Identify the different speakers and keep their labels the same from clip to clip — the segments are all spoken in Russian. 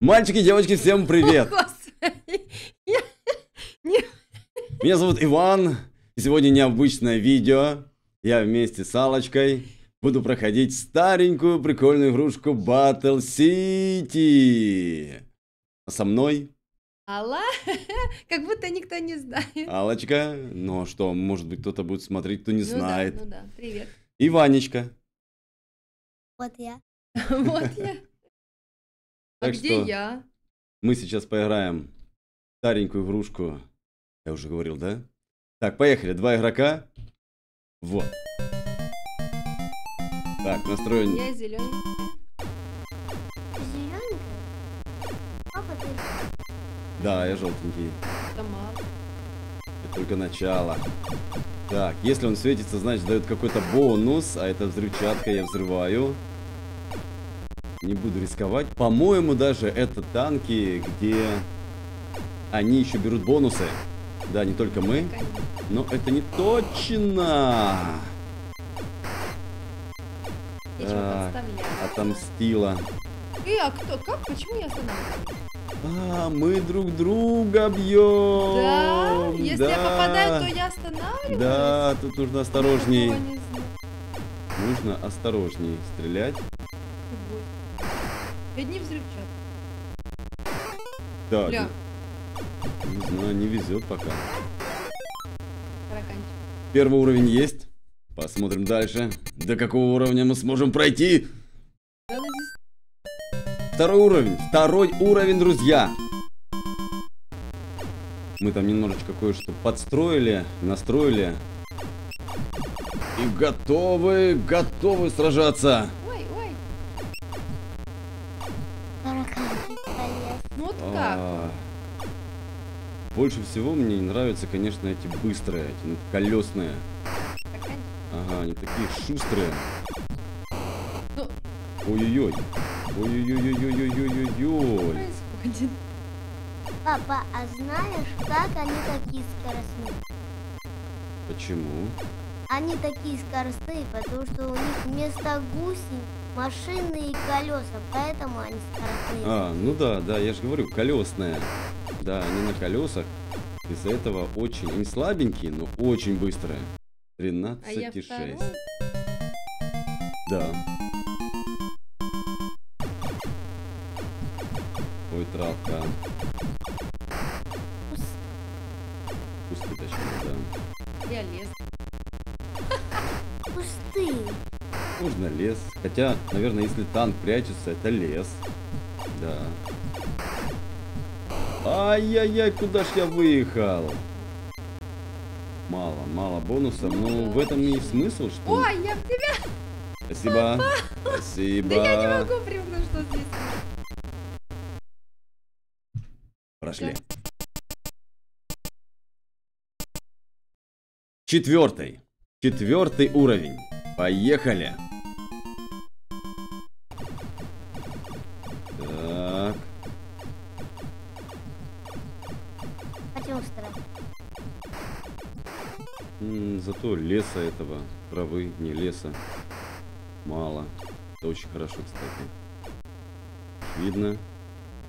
Speaker 1: Мальчики, девочки, всем привет!
Speaker 2: Господи, я не-
Speaker 1: Меня зовут Иван, и сегодня необычное видео. Я вместе с Алочкой буду проходить старенькую прикольную игрушку Battle City. А со мной
Speaker 2: Алла, как будто никто не знает.
Speaker 1: Алочка. Ну а что, может быть кто-то будет смотреть, кто не
Speaker 2: Ну да,
Speaker 1: знает.
Speaker 2: Ну да, привет.
Speaker 1: И Ванечка.
Speaker 3: Вот я.
Speaker 2: Вот я. А
Speaker 1: Так
Speaker 2: где
Speaker 1: что-
Speaker 2: я?
Speaker 1: Мы сейчас поиграем в старенькую игрушку. Я уже говорил, да? Так, поехали. Два игрока. Вот. Так, настроен.
Speaker 2: Я зеленый.
Speaker 3: Зелененькая? Папа, ты
Speaker 1: Да, я желтенький.
Speaker 2: Тома.
Speaker 1: Это только начало. Так, если он светится, значит дает какой-то бонус, а это взрывчатка, я взрываю. Не буду рисковать. По-моему, даже это танки, где они еще берут бонусы. Да, не только мы. Но это не точно.
Speaker 2: Подставлять.
Speaker 1: Отомстила.
Speaker 2: Э, а кто? Как? Почему я останавливаюсь?
Speaker 1: А, мы друг друга бьем.
Speaker 2: Да? Если я
Speaker 1: Да.
Speaker 2: попадаю, то я останавливаюсь?
Speaker 1: Да, тут нужно осторожней. Нужно осторожней стрелять.
Speaker 2: Одни взрывчатки.
Speaker 1: Да,
Speaker 2: Бля,
Speaker 1: не, знаю, не везет пока.
Speaker 2: тараканчик.
Speaker 1: Первый уровень есть. Посмотрим дальше. До какого уровня мы сможем пройти? Второй уровень. Второй уровень, друзья. Мы там немножечко кое-что подстроили, настроили. И готовы, готовы сражаться. Больше всего мне нравятся, конечно, эти быстрые, эти ну, колесные. Ага, они такие шустрые.
Speaker 2: Ну.
Speaker 1: Ой-ой-ой. Ой-ой-ой-ой-ой-ой-ой-ой.
Speaker 3: Папа, а знаешь, как они такие скоростные?
Speaker 1: Почему?
Speaker 3: Они такие скоростные, потому что у них вместо гусей машины и колеса, поэтому они скоростные.
Speaker 1: А, ну да, да, я же говорю, колесные. Да, они на колесах. Из-за этого очень... Они слабенькие, но очень быстрые.
Speaker 2: А я
Speaker 1: 13,6.
Speaker 2: второй.
Speaker 1: Да. Ой, травка. Кусты точнее, да.
Speaker 2: Я лес.
Speaker 3: Пустые.
Speaker 1: Можно лес. Хотя, наверное, если танк прячется, это лес. Да. Ай-яй-яй, куда ж я выехал? Мало, мало бонусов. Ну, в этом и смысл, что...
Speaker 2: Ой, я в тебя.
Speaker 1: Спасибо. Спасибо.
Speaker 2: Да я не могу привыкнуть, что здесь.
Speaker 1: Прошли. Четвертый. Четвертый уровень. Поехали. Зато леса этого, травы, не леса, мало. Это очень хорошо, кстати. Видно.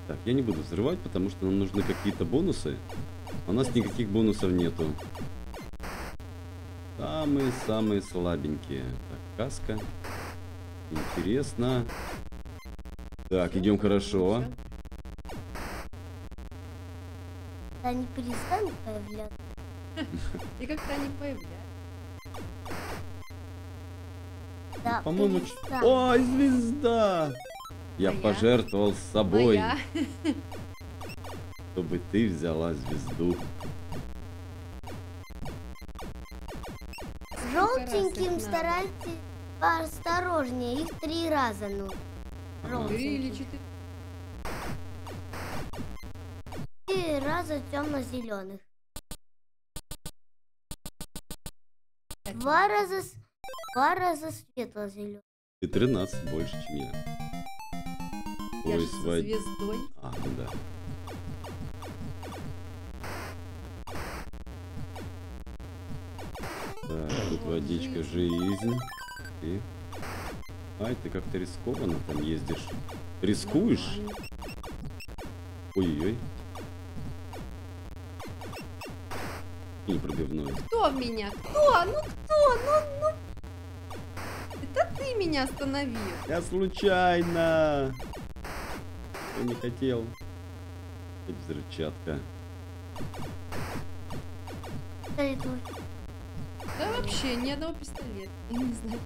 Speaker 1: Так, я не буду взрывать, потому что нам нужны какие-то бонусы. А у нас никаких бонусов нету. Самые-самые слабенькие. Так, каска. Интересно. Так, идем хорошо.
Speaker 3: Они перестанут появляться.
Speaker 2: И как-то они появляются.
Speaker 3: Да,
Speaker 1: По-моему, ч-
Speaker 3: перестанут.
Speaker 1: Ой, звезда! Я
Speaker 2: Моя.
Speaker 1: пожертвовал собой.
Speaker 2: Моя.
Speaker 1: чтобы ты взяла звезду.
Speaker 3: Желтеньким старайтесь поосторожнее. Их три раза ну.
Speaker 2: Три или четыре.
Speaker 3: Три раза темно-зеленых. Два раза, с- два раза светло-зеленых.
Speaker 1: Ты 13 больше, чем я.
Speaker 2: Я
Speaker 1: Ой,
Speaker 2: же со
Speaker 1: свой-
Speaker 2: звездой.
Speaker 1: А, ну да. Так, тут водичка, жизнь. И... Ай, ты как-то рискованно там ездишь. Рискуешь? Ой-ой-ой. И пробивной.
Speaker 2: Кто меня? Кто? Ну кто? Ну, ну. Ты меня остановил.
Speaker 1: Я случайно. Я не хотел. Опять взрывчатка.
Speaker 3: Тут.
Speaker 2: Да вообще ни одного пистолета. Я не знаю.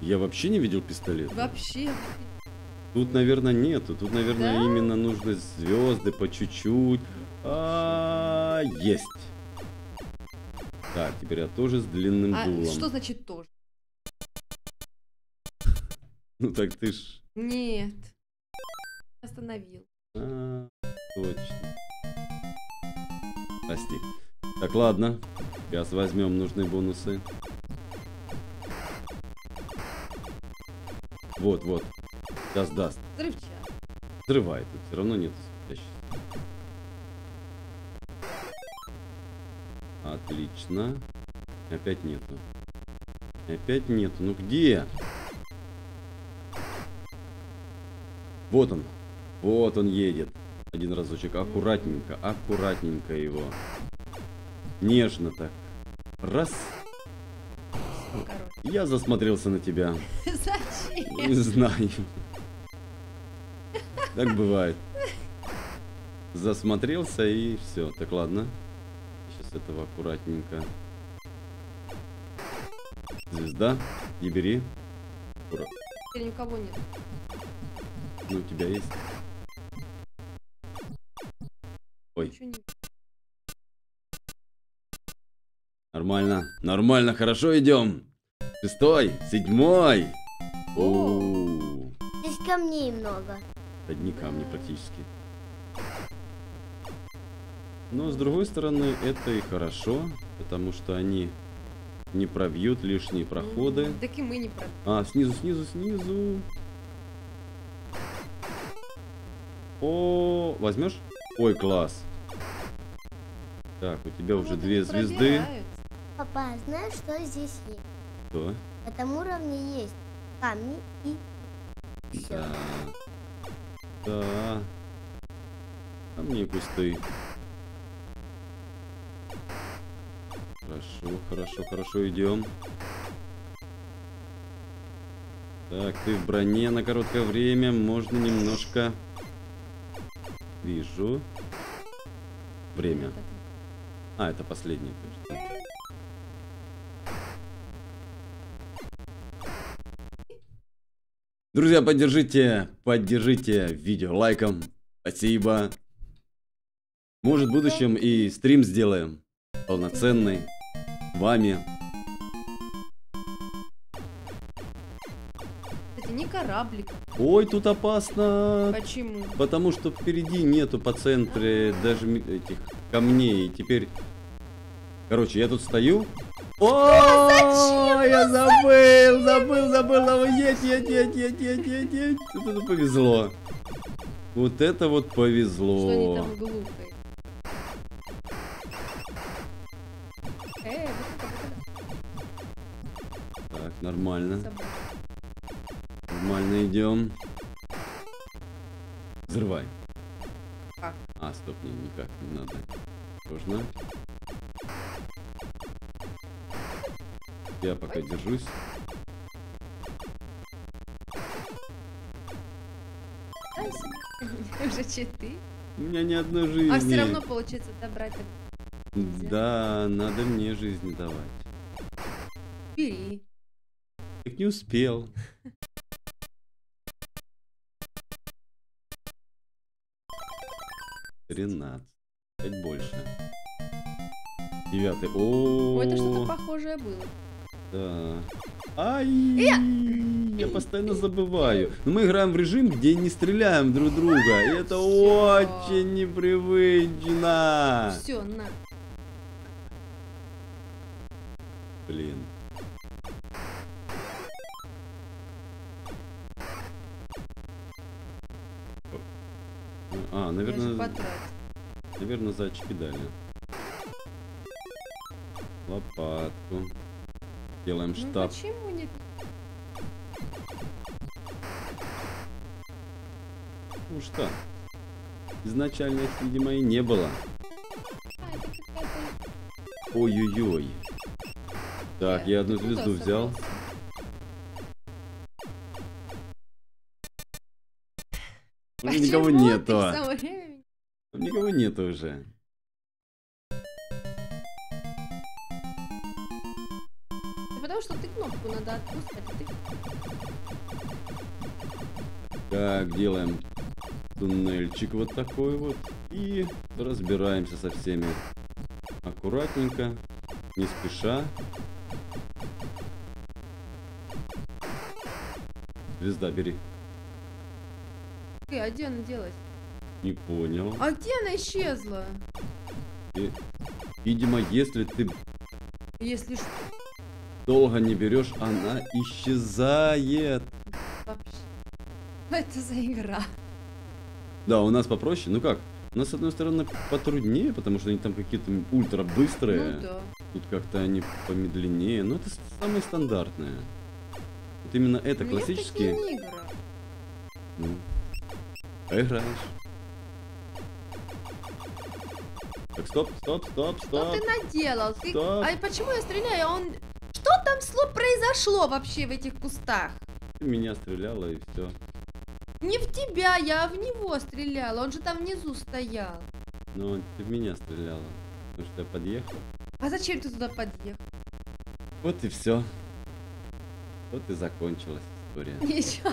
Speaker 1: Я вообще не видел пистолет.
Speaker 2: Вообще.
Speaker 1: Тут, наверное, нету. Тут, наверное,
Speaker 2: Да?
Speaker 1: именно нужны звезды по чуть-чуть. А, есть. Так, теперь я тоже с длинным
Speaker 2: А
Speaker 1: дулом.
Speaker 2: что значит тоже?
Speaker 1: Ну так ты ж...
Speaker 2: Нет. Остановил.
Speaker 1: А, точно. Прости. Так, ладно. Сейчас возьмем нужные бонусы. Вот, вот. Сейчас даст.
Speaker 2: Взрывчатка.
Speaker 1: Взрывает. Тут все равно нет. Отлично. Опять нету. Опять нету. Ну где? Вот он. Вот он едет. Один разочек. Аккуратненько. Аккуратненько его. Нежно так. Раз. Я засмотрелся на тебя. Не
Speaker 2: Зачем?
Speaker 1: знаю. Так бывает. Засмотрелся и все. Так ладно. Сейчас этого аккуратненько. Звезда. И бери. Аккура-
Speaker 2: Теперь никого нет.
Speaker 1: Ну, у тебя есть. Ой, нормально. Нормально, хорошо идем. Шестой, седьмой.
Speaker 2: О.
Speaker 1: О,
Speaker 3: Здесь камней много.
Speaker 1: одни камни практически. Но с другой стороны, это и хорошо, потому что они не пробьют лишние проходы.
Speaker 2: М, Так и мы не пробили.
Speaker 1: А, снизу, снизу, снизу. О, возьмешь? Ой, класс. Так, у тебя уже две звезды.
Speaker 2: пробираются.
Speaker 3: Папа, знаешь, что здесь есть?
Speaker 1: Что?
Speaker 3: В этом уровне есть камни и все.
Speaker 1: Да. Да. А мне Хорошо, хорошо, хорошо, идем. Так, ты в броне на короткое время. Можно немножко... Вижу. Время. А, это последнее. точно. Друзья, поддержите, поддержите видео лайком. Спасибо. Может, в будущем и стрим сделаем. Полноценный. Вами.
Speaker 2: Кстати, не кораблик.
Speaker 1: Ой, тут опасно.
Speaker 2: Почему?
Speaker 1: Потому что впереди нету по центре даже этих камней. И теперь... Короче, я тут стою. О, я забыл, забыл, забыл. Давай, едь, едь, едь, едь, едь, едь, едь. Вот это повезло. Вот это вот
Speaker 2: Что они
Speaker 1: повезло.
Speaker 2: там глупые?
Speaker 1: Нормально. Нормально идем. Взрывай.
Speaker 2: Как?
Speaker 1: А, стоп, не, никак не надо. Сложно. Я пока держусь.
Speaker 2: Уже четыре.
Speaker 1: У меня ни одной жизни.
Speaker 2: А все равно получается добрать. нельзя.
Speaker 1: Да, надо мне жизни давать.
Speaker 2: Бери.
Speaker 1: Не успел. Тринадцать. Опять больше. Девятый. О,
Speaker 2: это что-то похожее было.
Speaker 1: Да. Ай! Я постоянно забываю. Но мы играем в режим, где не стреляем друг друга. И это очень непривычно.
Speaker 2: Все, на.
Speaker 1: Блин. А, наверное, наверное, за очки дали. Лопатку. Делаем
Speaker 2: Ну
Speaker 1: штаб.
Speaker 2: почему нет?
Speaker 1: Ну что? изначально их, видимо, и не было.
Speaker 2: А.
Speaker 1: Ой-ой-ой. Так, я одну звезду взял.
Speaker 2: собрался?
Speaker 1: Уже никого
Speaker 2: Почему ты
Speaker 1: нету. Никого нету уже.
Speaker 2: Потому что ты кнопку надо отпускать. а ты-
Speaker 1: Так, делаем туннельчик вот такой вот. И разбираемся со всеми. Аккуратненько, не спеша. Звезда, бери.
Speaker 2: А где она делась?
Speaker 1: Не понял.
Speaker 2: А где она исчезла?
Speaker 1: И, видимо, если ты
Speaker 2: Если что,
Speaker 1: долго не берешь, она исчезает.
Speaker 2: вообще. Это за игра?
Speaker 1: Да, у нас попроще. Ну как? У нас, с одной стороны, потруднее, потому что они там какие-то ультра быстрые.
Speaker 2: Ну да.
Speaker 1: Тут как-то они помедленнее. Но это самое стандартное. Вот именно это классические. Ну, поиграешь. Так, стоп, стоп, стоп,
Speaker 2: Что
Speaker 1: стоп.
Speaker 2: ты наделал? Ты...
Speaker 1: Стоп.
Speaker 2: А почему я стреляю? Он... Что там сло произошло вообще в этих кустах?
Speaker 1: Ты меня стреляла и все.
Speaker 2: Не в тебя, я в него стреляла. Он же там внизу стоял.
Speaker 1: Но ты в меня стреляла. Потому что я подъехал.
Speaker 2: А зачем ты туда подъехал?
Speaker 1: Вот и все. Вот и закончилась история.
Speaker 2: Ничего.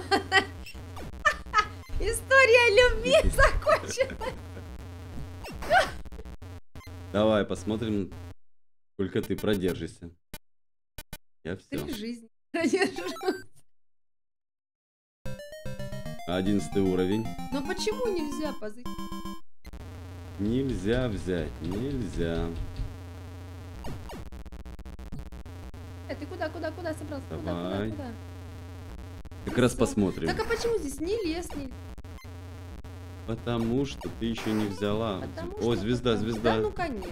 Speaker 2: История любви закончена.
Speaker 1: Давай посмотрим, сколько ты продержишься. Я все.
Speaker 2: Ты жизнь продержу.
Speaker 1: Одиннадцатый уровень.
Speaker 2: Но почему нельзя позыть?
Speaker 1: Нельзя взять, нельзя.
Speaker 2: Э, ты куда, куда, куда собрался? Куда, куда,
Speaker 1: Давай.
Speaker 2: куда?
Speaker 1: Как раз посмотрим.
Speaker 2: Так а почему здесь не лес, не...
Speaker 1: Потому что ты еще не взяла.
Speaker 2: Потому
Speaker 1: О,
Speaker 2: что
Speaker 1: звезда, звезда.
Speaker 2: Да, ну конечно.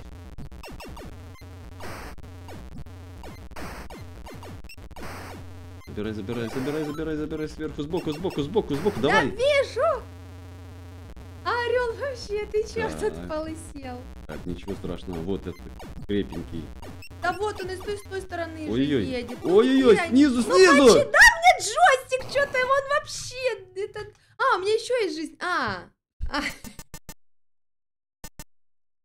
Speaker 1: Забирай, забирай, забирай, забирай, забирай сверху, сбоку, сбоку, сбоку, сбоку.
Speaker 2: Я
Speaker 1: Давай.
Speaker 2: вижу! А орел вообще, ты чё
Speaker 1: Так.
Speaker 2: тут полысел?
Speaker 1: Так, ничего страшного. Вот это крепенький.
Speaker 2: Да вот он и с той, с той стороны же
Speaker 1: Ой-ой.
Speaker 2: едет. Ну,
Speaker 1: Ой-ой-ой,
Speaker 2: блядь.
Speaker 1: снизу,
Speaker 2: Ну,
Speaker 1: снизу!
Speaker 2: почи- да мне джойстик, что-то он вообще... этот- А, у меня еще есть жизнь. А. а.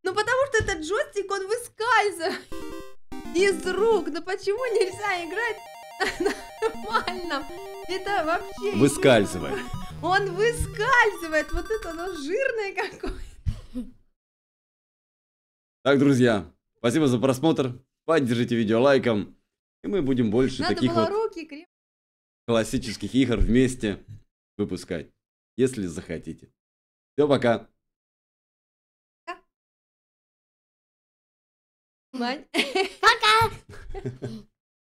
Speaker 2: Ну потому что этот джойстик, он выскальзывает из рук. Ну почему нельзя играть нормально? Это вообще...
Speaker 1: Выскальзывай.
Speaker 2: Он выскальзывает. Вот это оно жирное какое.
Speaker 1: Так, друзья, спасибо за просмотр. Поддержите видео лайком. И мы будем больше
Speaker 2: Надо
Speaker 1: таких
Speaker 2: было
Speaker 1: вот
Speaker 2: руки крепко.
Speaker 1: Классических игр вместе выпускать. Если захотите. Все, пока.
Speaker 2: Мань.
Speaker 3: Пока!